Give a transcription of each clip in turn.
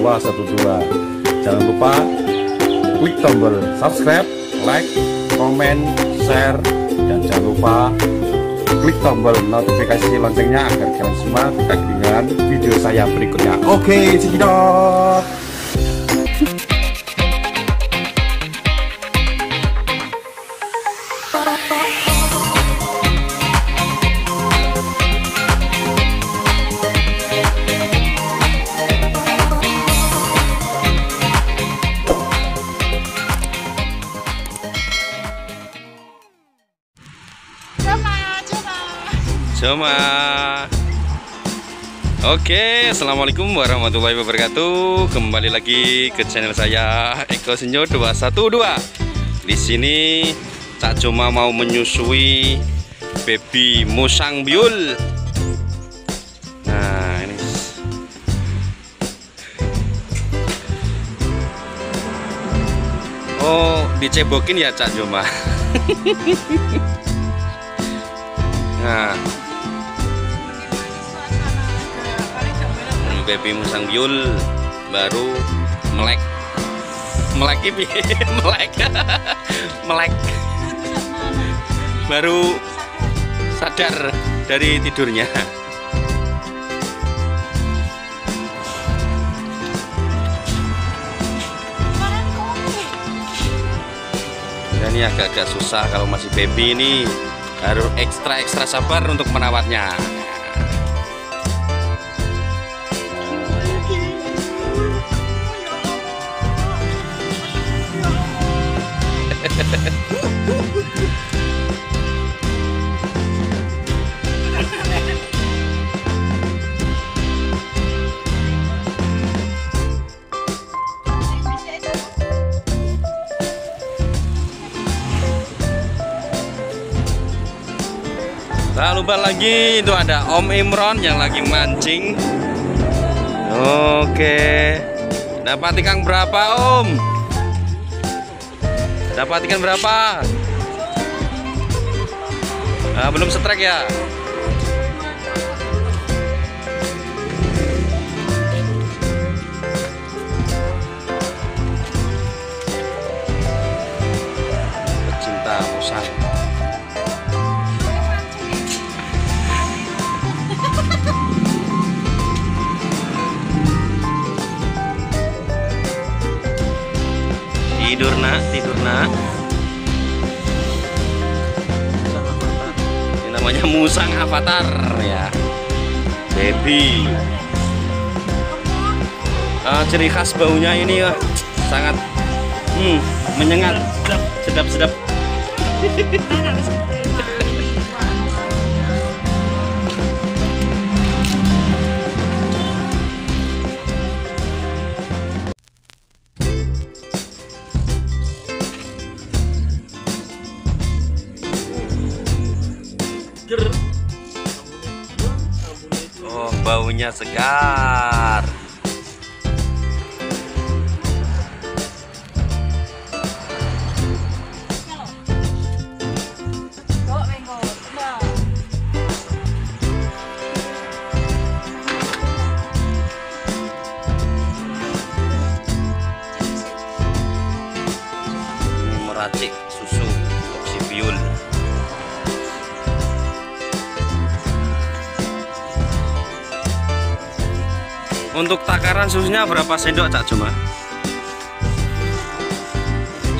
212 Jangan lupa Klik tombol subscribe Like Comment Share Dan jangan lupa Klik tombol notifikasi loncengnya Agar kalian semua tidak ketinggalan video saya berikutnya. Oke, cekidot Cuma Oke, Assalamualaikum warahmatullahi wabarakatuh. Kembali lagi ke channel saya Eko Senyo 212 Di sini Cak Cuma mau menyusui Baby musang biul. Nah ini. Oh dicebokin ya Cak Cuma Nah baby musang biul baru melek. Melek ini melek. Melek. Baru sadar dari tidurnya. Dan ini agak-agak susah kalau masih baby ini. Harus ekstra ekstra sabar untuk merawatnya lupa lagi itu ada Om Imron yang lagi mancing. Oke. Dapat ikan berapa, Om? Dapat ikan berapa? Nah, belum setrek ya? Pecinta musang. Tidur nak. Tidur nak. Ini namanya musang avatar ya. Baby. Ah, ciri khas baunya ini wah, sangat hmm, menyengat. Sedap sedap baunya segar Untuk takaran susunya berapa sendok Cak Cuma?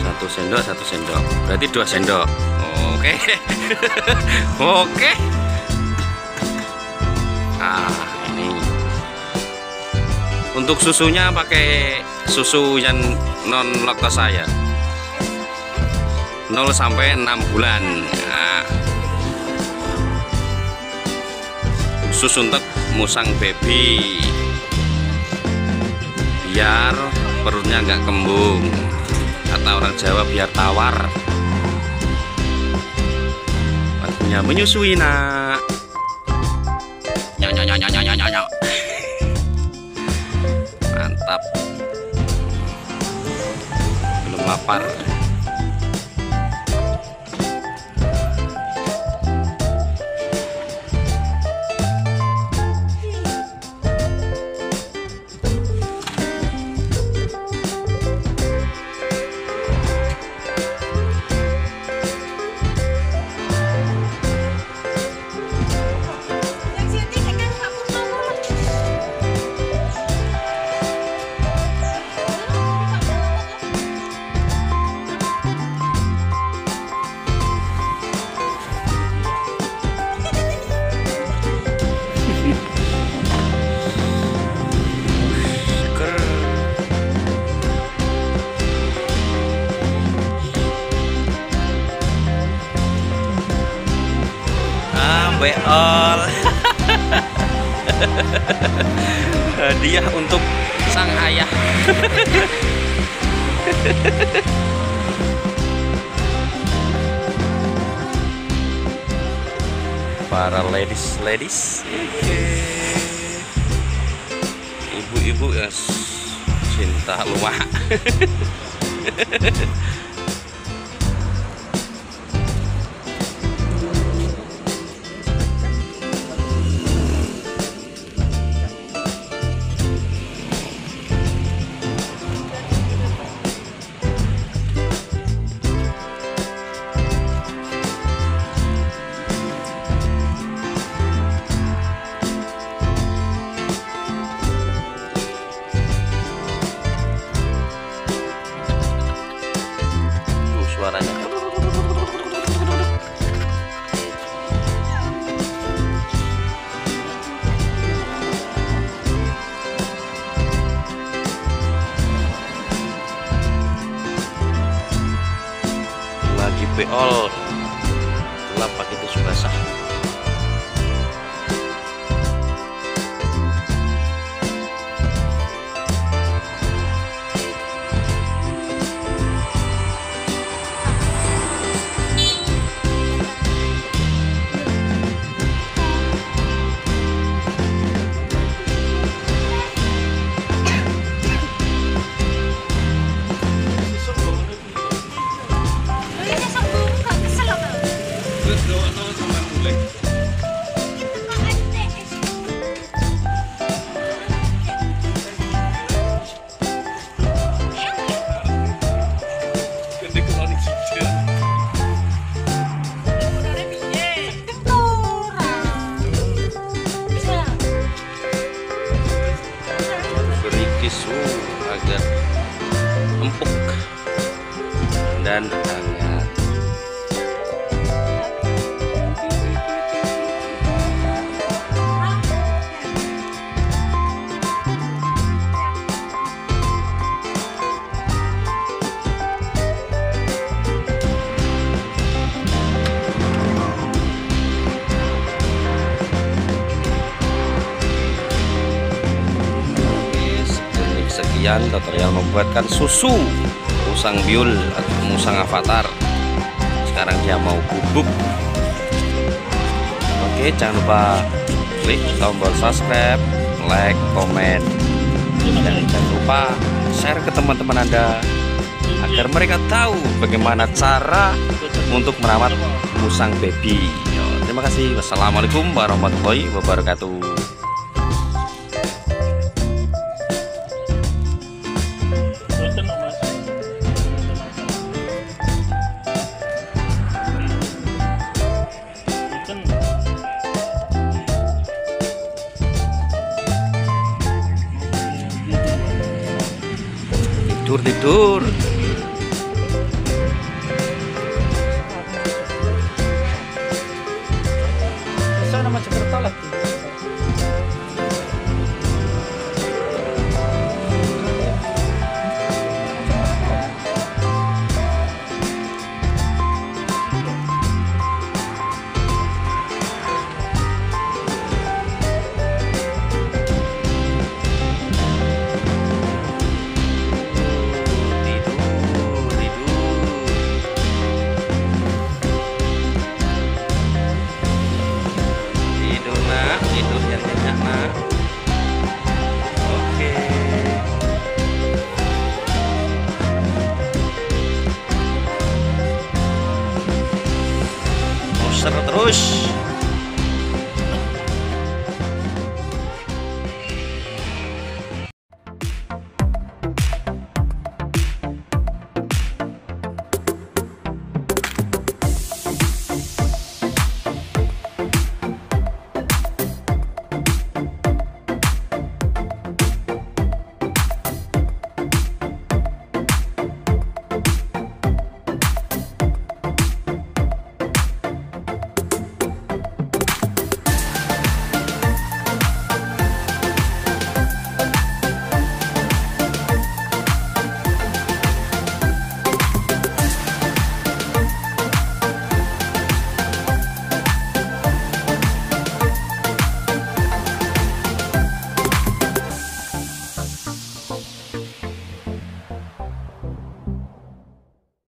Satu sendok, satu sendok. Berarti dua sendok. Oke. Oke. Ah, ini. Untuk susunya pakai susu yang non laktosa ya. 0 sampai 6 bulan. Nah. Khusus untuk musang baby biar perutnya nggak kembung. Kata orang Jawa biar tawar. Waktunya menyusui nak. Mantap. Belum lapar beol hadiah untuk sang ayah. Para ladies ladies. Ibu-ibu ya cinta lumak beol telapak itu sudah Sekian tutorial membuatkan susu musang biul atau musang avatar. Sekarang dia mau bubuk. Oke jangan lupa klik tombol subscribe like komen. Dan jangan lupa share ke teman-teman anda agar mereka tahu bagaimana cara untuk merawat musang baby. Terima kasih. Wassalamualaikum warahmatullahi wabarakatuh tidur tidur Sana